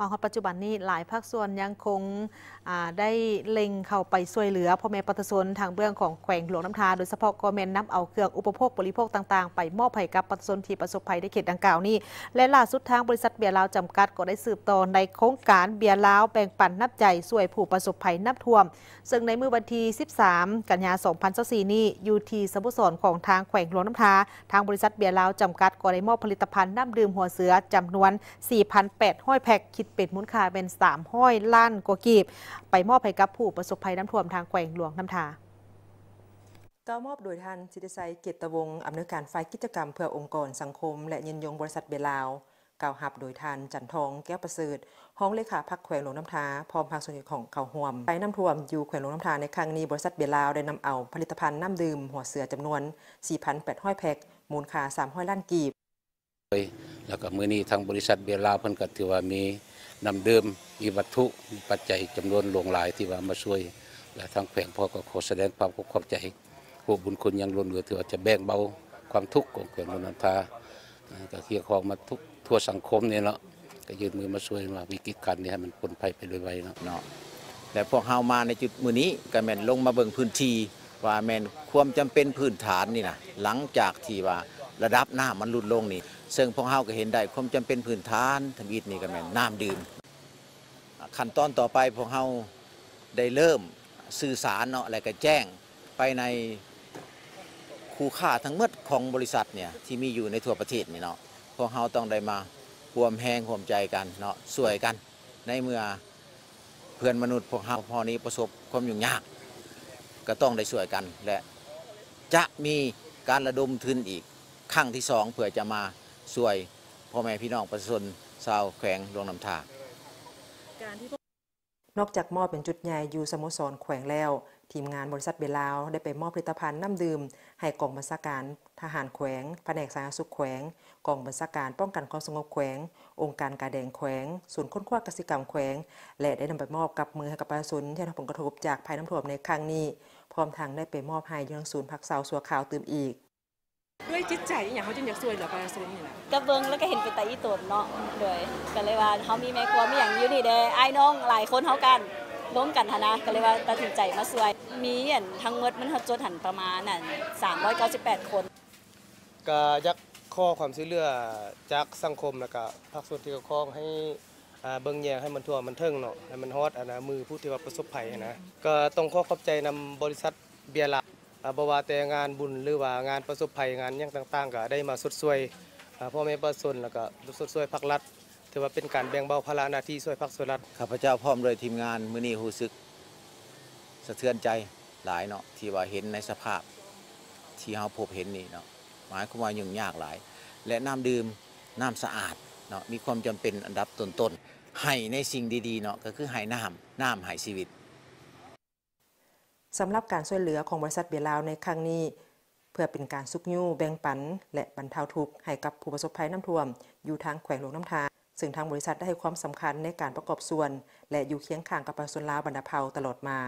มาฮอดปัจจุบันนี้หลายภาคส่วนยังคงได้เล็งเข้าไปช่วยเหลือพ่อแม่ประชาชนทางเบื้องของแขวงหลวงน้ำทา โดยเฉพาะกอเมนนำเอาเครื่องอุปโภคบริโภคต่างๆ ไปมอบให้กับประชาชนที่ประสบภัยในเขตดังกล่าวนี้ และล่าสุดทางบริษัทเบียร์ลาวจำกัดก็ได้สืบต่อในโครงการเบียร์ลาวแบ่งปันนับใจช่วยผู้ประสบภัยน้ำท่วม ซึ่งในมือวันที่ 13 กันยายน2024 นี้อยู่ที่สมุทรสรของทางแขวงหลวงน้ำทา ทางบริษัทเบียร์ลาวจำกัดก็ได้มอบผลิตภัณฑ์น้ำดื่มหัวเสือจำนวน 4,800 แพ็คคิดเป็นมูลค่าเป็น300ล้านกว่ากีบ ไปมอบให้กับผู้ประสบภัยน้ำท่วมทางแขวงหลวงน้ำทาก้ามอบโดยท่านสิทธิไซเกตวงศ์อำนวยการฝ่ายกิจกรรมเพื่อองค์กรสังคม และยินยงบริษัทเบลาวกล่าวหับโดยท่านจันทองแก้วประเสริฐห้องเลขาพักแขวงหลวงน้ำทาพร้อมภาคส่วนของเขาห่วมไปน้ำท่วมอยู่แขวงหลวงน้ำทาในครั้งนี้บริษัทเบลาวได้นำเอาผลิตภัณฑ์น้ำดื่มหัวเสือจำนวน 4,800 แพ็คมูลค่า300ล้านกีบแล้วก็มือนี้ทางบริษัทเบลาวเพิ่นก็ถือว่ามี นำเดิมมีวัตถุมีปัจจัยจำนวนหลวงหลายที่ว่ามาช่วย และทางแขวงพ่อก็ขอแสดงความขอบใจผู้บุญคุณยังล้นเหลือถือว่าจะแบ่งเบาความทุกข์ของแขวงนนทาก็เคียของมาทุกทั่วสังคมเนี่ยเนาะก็ยืนมือมาช่วยมาวิกฤตการนี้ให้มันพ้นภัยไปด้วยไวเนาะเนาะแต่พวกเฮามาในจุดมือนี้ก็แมนลงมาเบิ่งพื้นที่ว่าแมนความจำเป็นพื้นฐานนี่นะหลังจากที่ว่าระดับน้ำมันลดลงนี่ ซึ่งพวกเฮาก็เห็นได้ความจำเป็นพื้นฐานทวีตนี่ก็แม่นน้ำดื่ม ขั้นตอนต่อไปพวกเฮาได้เริ่มสื่อสารเนาะอะไรก็แจ้งไปในคู่ค่าทั้งหมดของบริษัทเนี่ยที่มีอยู่ในทั่วประเทศนี่เนาะพวกเฮาต้องได้มาร่วมแหงร่วมใจกันเนาะสวยกัน ในเมื่อเพื่อนมนุษย์พวกเฮาพอนี้ประสบความยุ่งยาก ก็ต้องได้สวยกันและจะมีการระดมทุนอีกครั้งที่สองเพื่อจะมา สวยพ่อแม่พี่น้องประชาชนชาวแขวงลงน้ำทา นอกจากมอบเป็นจุดใหญ่อยู่สโมสรแขวงแล้ว ทีมงานบริษัทเบลาว ได้ไปมอบผลิตภัณฑ์น้ำดื่ม ให้กองบัญชาการทหารแขวงแผนกสาธารณสุขแขวงกองบัญชาการป้องกันความสงบแขวง องค์การการแดงแขวงศูนย์ค้นคว้ากสิกรรมแขวง และได้นำไปมอบกับมือให้กับประชาชนที่ได้รับผลกระทบจากภัยน้ำท่วมในครั้งนี้ พร้อมทางได้ไปมอบให้ยังศูนย์พักเสาสัวขาวตื่มอีก ด้วยจิตใจอย่างเขาจึงอยากช่วยเหลือประชาชนนี่นะก็เบิ่งแล้วก็เห็นเป็นตาอีตนเนาะเลยก็เลยว่าเขามีแม่ครัวมีอย่างอยู่นี่เด้ไอ้น้องหลายคนเขากันร่วมกันนะก็เลยว่าตัดสินใจมาช่วย มีอันทั้งหมดมันจดหันประมาณนั่น398 คนก็ยักข้อความช่วยเหลือจากสังคมแล้วก็ภาคส่วนที่เกี่ยวข้องให้เบิ่งแยงให้มันทั่วมันเทิงเนาะให้มันฮอดอันนะมือผู้ที่ว่าประสบภัยนะก็ต้องขอขอบใจนำบริษัทเบียร์ลา บวาแต่งานบุญหรือว่างานประสบภัยงานยังต่างๆก็ได้มาสดสวยพ่อแม่ประชาชนแล้วก็สดสวยภาครัฐถือว่าเป็นการแบ่งเบาภาระหน้าที่ช่วยภาคส่วนรัฐข้าพเจ้าพร้อมโดยทีมงานมือนี้รู้สึกสะเทือนใจหลายเนาะที่ว่าเห็นในสภาพที่เฮาพบเห็นนี่เนาะหมายความว่ายุ่งยากหลาย และน้ำดื่มน้ำสะอาดเนาะมีความจำเป็นอันดับต้นๆให้ในสิ่งดีๆเนาะก็คือให้น้ำน้ำให้ชีวิต สำหรับการช่วยเหลือของบริษัทเบียลาวในครั้งนี้ เพื่อเป็นการซุกยูแบ่งปัน และบรรเทาทุกข์ให้กับผู้ประสบภัยน้ำท่วม อยู่ทางแขวงหลวงน้ำทาซึ่งทางบริษัทได้ให้ความสำคัญในการประกอบส่วน และอยู่เคียงข้างกับประชาชนลาวบรรดาเผาตลอดมา